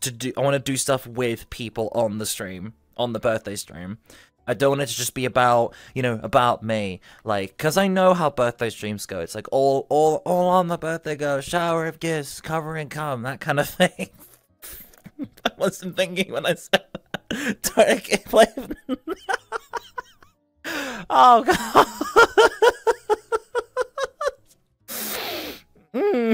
to do I want to do stuff with people on the stream, on the birthday stream. I don't want it to just be about, you know, about me. Like, cause I know how birthday streams go. It's like all, all, all on the birthday go, shower of gifts, cover and come, that kind of thing. I wasn't thinking when I said dark flame. oh god. mm.